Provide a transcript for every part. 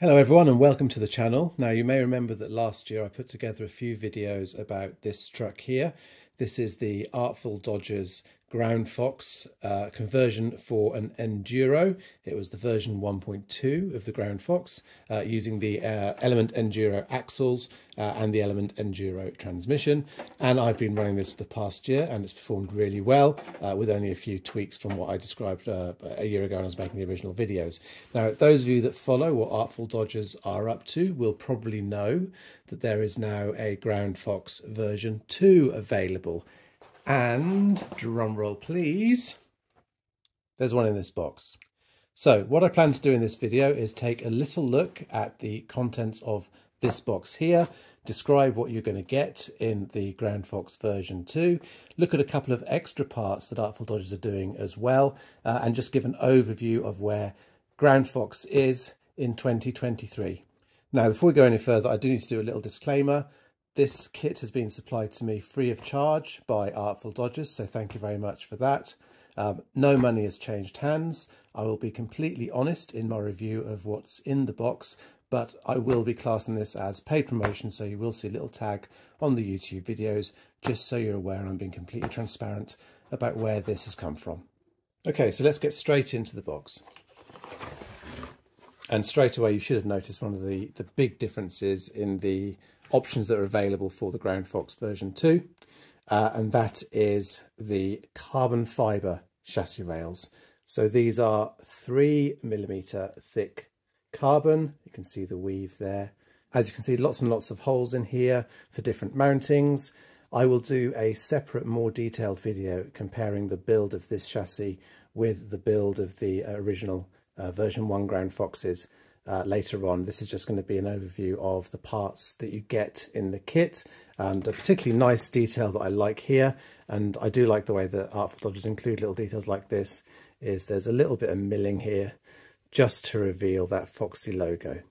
Hello everyone and welcome to the channel. Now you may remember that last year I put together a few videos about this truck here. This is the Artful Dodgers Groundfox uh, conversion for an Enduro. It was the version 1.2 of the Groundfox uh, using the uh, Element Enduro axles uh, and the Element Enduro transmission. And I've been running this the past year and it's performed really well uh, with only a few tweaks from what I described uh, a year ago when I was making the original videos. Now, those of you that follow what Artful Dodgers are up to will probably know that there is now a Groundfox version 2 available and, drumroll please, there's one in this box. So what I plan to do in this video is take a little look at the contents of this box here, describe what you're going to get in the Groundfox version 2, look at a couple of extra parts that Artful Dodgers are doing as well, uh, and just give an overview of where Groundfox is in 2023. Now, before we go any further, I do need to do a little disclaimer. This kit has been supplied to me free of charge by Artful Dodgers, so thank you very much for that. Um, no money has changed hands. I will be completely honest in my review of what's in the box, but I will be classing this as paid promotion, so you will see a little tag on the YouTube videos, just so you're aware I'm being completely transparent about where this has come from. Okay, so let's get straight into the box. And straight away, you should have noticed one of the, the big differences in the options that are available for the Groundfox version 2, uh, and that is the carbon fibre chassis rails. So these are three millimeter thick carbon. You can see the weave there. As you can see, lots and lots of holes in here for different mountings. I will do a separate, more detailed video comparing the build of this chassis with the build of the original uh, version 1 Groundfoxes uh, later on. This is just going to be an overview of the parts that you get in the kit and a particularly nice detail that I like here and I do like the way that Artful Dodgers include little details like this is there's a little bit of milling here just to reveal that Foxy logo.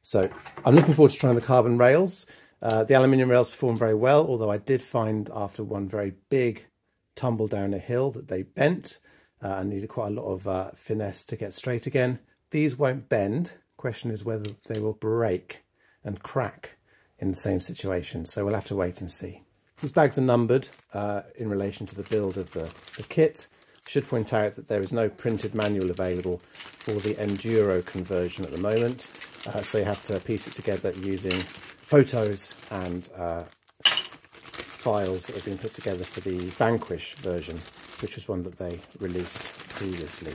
So I'm looking forward to trying the carbon rails. Uh, the aluminium rails perform very well, although I did find after one very big tumble down a hill that they bent uh, and needed quite a lot of uh, finesse to get straight again. These won't bend. Question is whether they will break and crack in the same situation. So we'll have to wait and see. These bags are numbered uh, in relation to the build of the, the kit. I should point out that there is no printed manual available for the Enduro conversion at the moment. Uh, so you have to piece it together using photos and uh, files that have been put together for the Vanquish version, which was one that they released previously.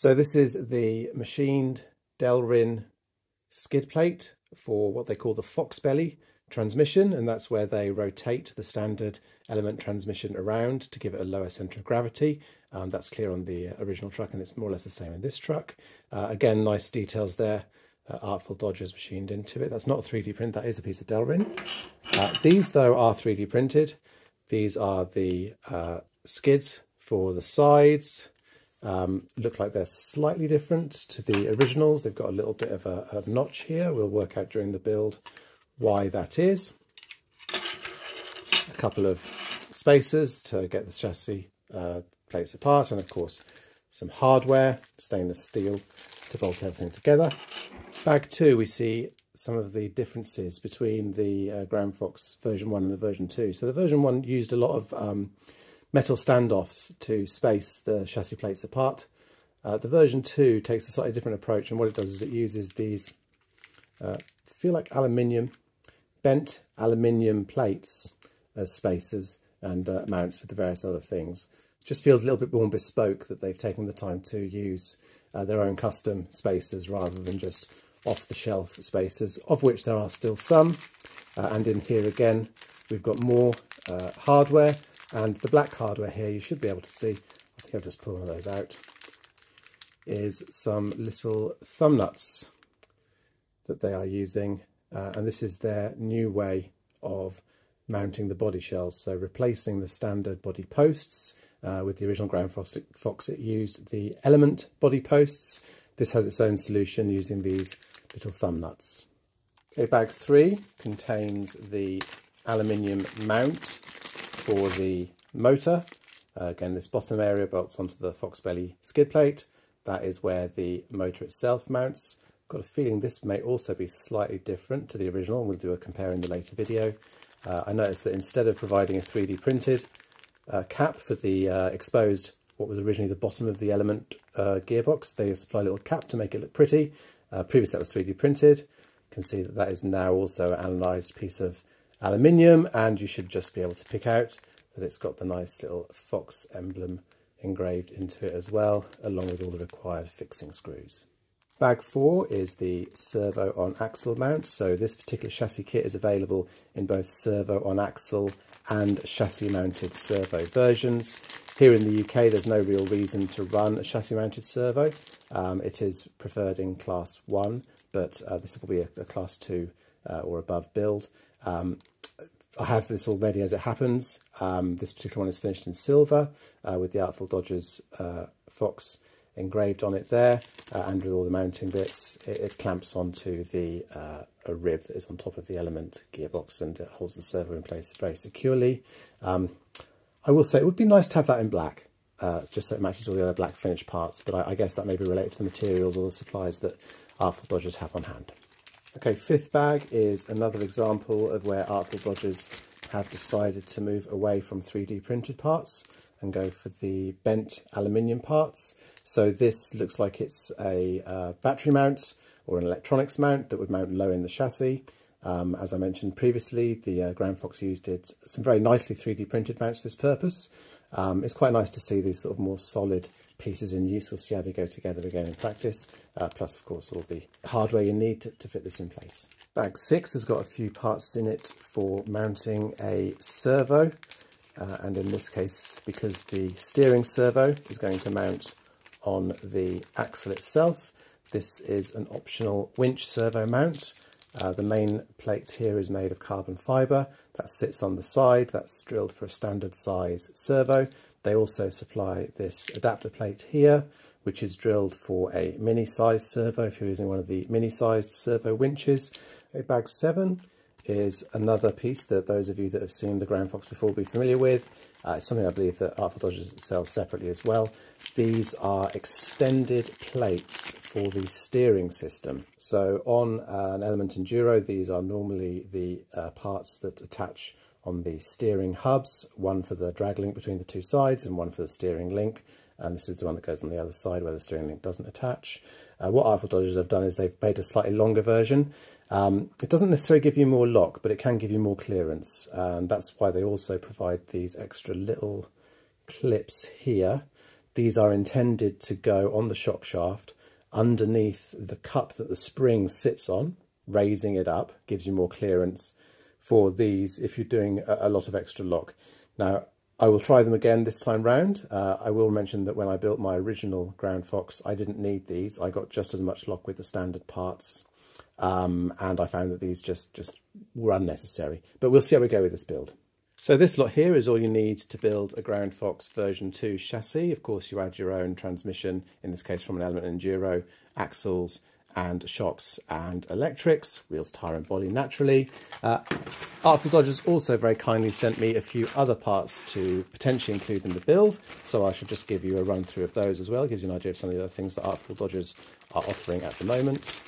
So this is the machined Delrin skid plate for what they call the Fox Belly transmission, and that's where they rotate the standard element transmission around to give it a lower centre of gravity. Um, that's clear on the original truck, and it's more or less the same in this truck. Uh, again, nice details there. Uh, Artful Dodgers machined into it. That's not a 3D print, that is a piece of Delrin. Uh, these, though, are 3D printed. These are the uh, skids for the sides, um, look like they're slightly different to the originals. They've got a little bit of a, a notch here. We'll work out during the build why that is. A couple of spacers to get the chassis uh, plates apart and of course some hardware, stainless steel to bolt everything together. Bag two, we see some of the differences between the uh, Groundfox version 1 and the version 2. So the version 1 used a lot of um, metal standoffs to space the chassis plates apart. Uh, the version 2 takes a slightly different approach and what it does is it uses these, uh, feel like aluminium, bent aluminium plates as spacers and uh, mounts for the various other things. Just feels a little bit more bespoke that they've taken the time to use uh, their own custom spacers rather than just off-the-shelf spacers, of which there are still some. Uh, and in here again, we've got more uh, hardware and the black hardware here, you should be able to see, I think I'll just pull one of those out, is some little thumb nuts that they are using. Uh, and this is their new way of mounting the body shells. So replacing the standard body posts uh, with the original Groundfox, Fox, it used the Element body posts. This has its own solution using these little thumb nuts. Okay, bag three contains the aluminium mount for the motor. Uh, again, this bottom area bolts onto the Fox Belly skid plate. That is where the motor itself mounts. got a feeling this may also be slightly different to the original. We'll do a compare in the later video. Uh, I noticed that instead of providing a 3D printed uh, cap for the uh, exposed, what was originally the bottom of the element uh, gearbox, they supply a little cap to make it look pretty. Uh, previously that was 3D printed. You can see that that is now also an anodised piece of aluminium and you should just be able to pick out that it's got the nice little fox emblem engraved into it as well, along with all the required fixing screws. Bag 4 is the servo on axle mount. So this particular chassis kit is available in both servo on axle and chassis mounted servo versions. Here in the UK there's no real reason to run a chassis mounted servo. Um, it is preferred in class 1 but uh, this will be a, a class 2 uh, or above build. Um, I have this already as it happens. Um, this particular one is finished in silver uh, with the Artful Dodgers uh, Fox engraved on it there uh, and with all the mounting bits it, it clamps onto the uh, a rib that is on top of the element gearbox and it holds the servo in place very securely. Um, I will say it would be nice to have that in black uh, just so it matches all the other black finished parts but I, I, guess that may be related to the materials or the supplies that Artful Dodgers have on hand. Okay, fifth bag is another example of where Artful Dodgers have decided to move away from 3D printed parts and go for the bent aluminium parts. So this looks like it's a uh, battery mount or an electronics mount that would mount low in the chassis. Um, as I mentioned previously, the uh, Groundfox used it, some very nicely 3D printed mounts for this purpose. Um, it's quite nice to see these sort of more solid pieces in use. We'll see how they go together again in practice, uh, plus of course all the hardware you need to, to fit this in place. Bag 6 has got a few parts in it for mounting a servo. Uh, and in this case, because the steering servo is going to mount on the axle itself, this is an optional winch servo mount. Uh, the main plate here is made of carbon fibre that sits on the side, that's drilled for a standard size servo. They also supply this adapter plate here, which is drilled for a mini sized servo if you're using one of the mini sized servo winches. A bag 7 is another piece that those of you that have seen the Groundfox before will be familiar with. Uh, it's something I believe that Artful Dodgers sells separately as well. These are extended plates for the steering system. So on uh, an Element Enduro, these are normally the uh, parts that attach on the steering hubs, one for the drag link between the two sides and one for the steering link. And this is the one that goes on the other side where the steering link doesn't attach. Uh, what Artful Dodgers have done is they've made a slightly longer version um, it doesn't necessarily give you more lock, but it can give you more clearance. And that's why they also provide these extra little clips here. These are intended to go on the shock shaft underneath the cup that the spring sits on, raising it up, gives you more clearance for these if you're doing a, lot of extra lock. Now, I will try them again this time round. Uh, I will mention that when I built my original Groundfox, I didn't need these. I got just as much lock with the standard parts um, and I found that these just, just were unnecessary. But we'll see how we go with this build. So this lot here is all you need to build a Groundfox version 2 chassis. Of course, you add your own transmission, in this case from an Element Enduro, axles and shocks and electrics, wheels, tyre and body naturally. Uh, Artful Dodgers also very kindly sent me a few other parts to potentially include in the build, so I should just give you a run through of those as well, it gives you an idea of some of the other things that Artful Dodgers are offering at the moment.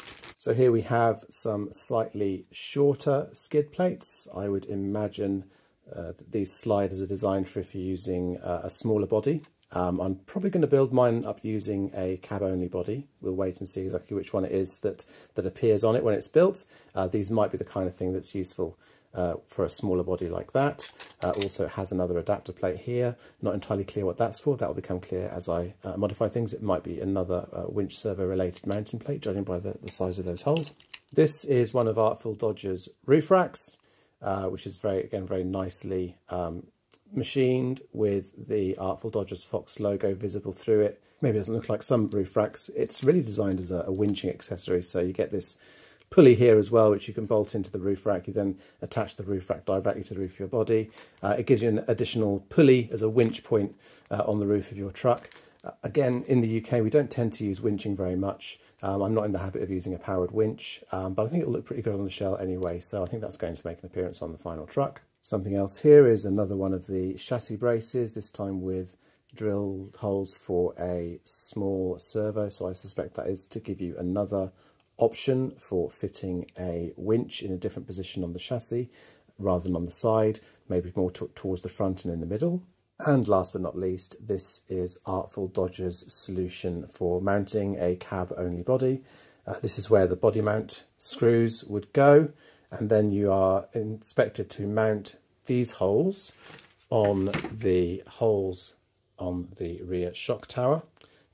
So here we have some slightly shorter skid plates. I would imagine uh, that these sliders are designed for if you're using uh, a smaller body. Um, I'm probably going to build mine up using a cab-only body. We'll wait and see exactly which one it is that, that appears on it when it's built. Uh, these might be the kind of thing that's useful uh, for a smaller body like that. Uh, also has another adapter plate here. Not entirely clear what that's for. That will become clear as I uh, modify things. It might be another uh, winch servo related mounting plate, judging by the, the, size of those holes. This is one of Artful Dodger's roof racks, uh, which is very, again, very nicely um, machined with the Artful Dodgers Fox logo visible through it. Maybe it doesn't look like some roof racks. It's really designed as a, a winching accessory, so you get this pulley here as well, which you can bolt into the roof rack. You then attach the roof rack directly to the roof of your body. Uh, it gives you an additional pulley as a winch point uh, on the roof of your truck. Uh, again, in the UK, we don't tend to use winching very much. Um, I'm not in the habit of using a powered winch, um, but I think it'll look pretty good on the shell anyway, so I think that's going to make an appearance on the final truck. Something else here is another one of the chassis braces, this time with drilled holes for a small servo, so I suspect that is to give you another option for fitting a winch in a different position on the chassis rather than on the side, maybe more towards the front and in the middle. And last but not least, this is Artful Dodger's solution for mounting a cab-only body. Uh, this is where the body mount screws would go, and then you are expected to mount these holes on the holes on the rear shock tower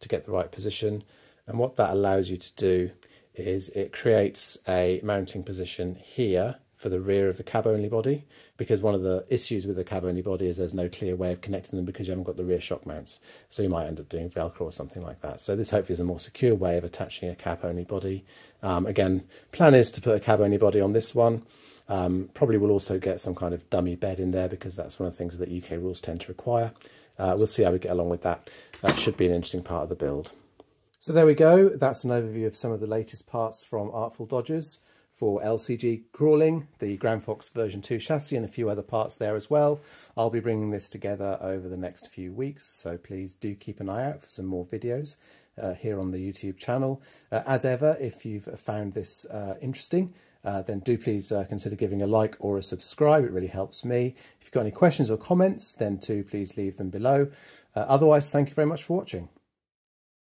to get the right position. And what that allows you to do is it creates a mounting position here for the rear of the cab only body because one of the issues with the cab only body is there's no clear way of connecting them because you haven't got the rear shock mounts. So you might end up doing velcro or something like that. So this hopefully is a more secure way of attaching a cab only body. Um, again plan is to put a cab only body on this one. Um, probably will also get some kind of dummy bed in there because that's one of the things that UK rules tend to require. Uh, we'll see how we get along with that. That should be an interesting part of the build so there we go that's an overview of some of the latest parts from Artful Dodgers for LCG crawling, the Groundfox version 2 chassis and a few other parts there as well. I'll be bringing this together over the next few weeks, so please do keep an eye out for some more videos uh, here on the YouTube channel. Uh, as ever, if you've found this uh, interesting, uh, then do please uh, consider giving a like or a subscribe. It really helps me. If you've got any questions or comments, then do please leave them below. Uh, otherwise, thank you very much for watching.